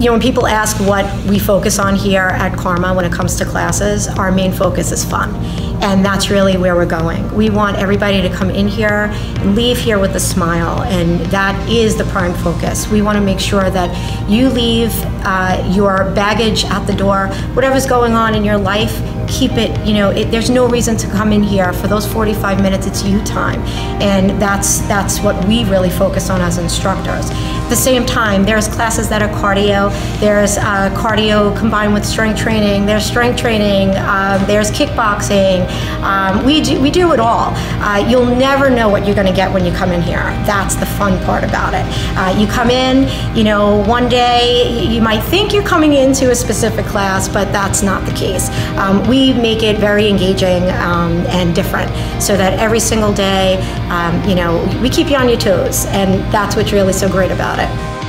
you know, when people ask what we focus on here at Karma when it comes to classes, our main focus is fun. And that's really where we're going. We want everybody to come in here and leave here with a smile, and that is the prime focus. We want to make sure that you leave uh, your baggage at the door, whatever's going on in your life, keep it, you know, it, there's no reason to come in here for those 45 minutes, it's you time. And that's, that's what we really focus on as instructors. The same time, there's classes that are cardio, there's uh, cardio combined with strength training, there's strength training, um, there's kickboxing. Um, we, do, we do it all. Uh, you'll never know what you're gonna get when you come in here. That's the fun part about it. Uh, you come in, you know, one day you might think you're coming into a specific class, but that's not the case. Um, we make it very engaging um, and different so that every single day, um, you know, we keep you on your toes. And that's what's really so great about it.